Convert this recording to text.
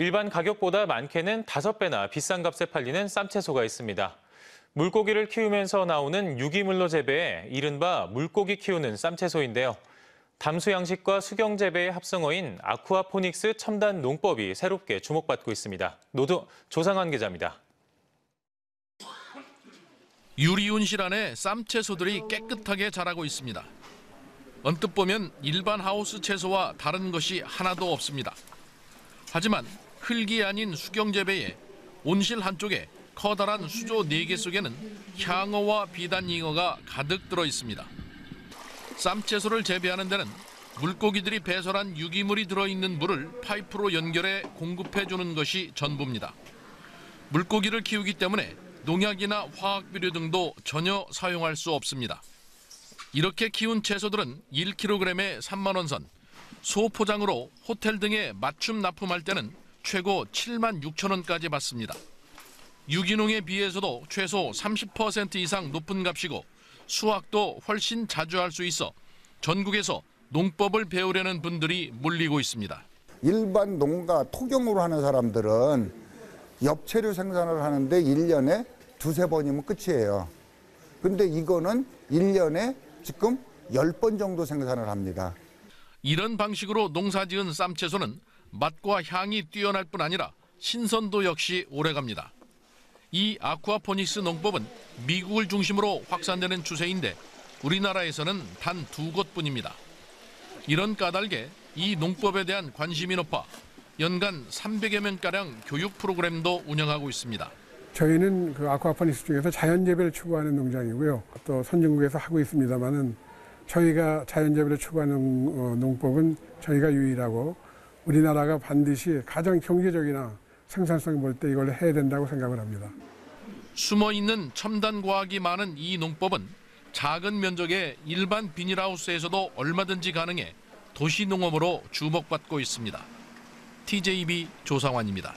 일반 가격보다 많게는 5배나 비싼 값에 팔리는 쌈채소가 있습니다. 물고기를 키우면서 나오는 유기물로 재배해 이른바 물고기 키우는 쌈채소인데요. 담수 양식과 수경 재배의 합성어인 아쿠아포닉스 첨단 농법이 새롭게 주목받고 있습니다. 노도 조상환 기자입니다. 유리온실 안에 쌈채소들이 깨끗하게 자라고 있습니다. 언뜻 보면 일반 하우스 채소와 다른 것이 하나도 없습니다. 하지만 흙이 아닌 수경 재배에 온실 한쪽에 커다란 수조 4개 속에는 향어와 비단잉어가 가득 들어 있습니다. 쌈채소를 재배하는 데는 물고기들이 배설한 유기물이 들어있는 물을 파이프로 연결해 공급해 주는 것이 전부입니다. 물고기를 키우기 때문에 농약이나 화학비료 등도 전혀 사용할 수 없습니다. 이렇게 키운 채소들은 1kg에 3만 원 선, 소포장으로 호텔 등에 맞춤 납품할 때는 최고 7만 6천 원까지 받습니다. 유기농에 비해서도 최소 30% 이상 높은 값이고 수확도 훨씬 자주 할 수 있어 전국에서 농법을 배우려는 분들이 몰리고 있습니다. 일반 농가 토경으로 하는 사람들은 엽채류 생산을 하는데 일년에 두세 번이면 끝이에요. 근데 이거는 일년에 지금 열번 정도 생산을 합니다. 이런 방식으로 농사지은 쌈채소는 맛과 향이 뛰어날 뿐 아니라 신선도 역시 오래갑니다. 이 아쿠아포닉스 농법은 미국을 중심으로 확산되는 추세인데 우리나라에서는 단 두 곳뿐입니다. 이런 까닭에 이 농법에 대한 관심이 높아 연간 300여 명가량 교육 프로그램도 운영하고 있습니다. 저희는 그 아쿠아포닉스 중에서 자연 재배를 추구하는 농장이고요. 또 선진국에서 하고 있습니다만은 저희가 자연 재배를 추구하는 어, 농법은 저희가 유일하고 우리나라가 반드시 가장 경제적이나 생산성이 볼때 이걸 해야 된다고 생각을 합니다. 숨어 있는 첨단 과학이 많은 이 농법은 작은 면적의 일반 비닐하우스에서도 얼마든지 가능해 도시 농업으로 주목받고 있습니다. TJB 조상환입니다.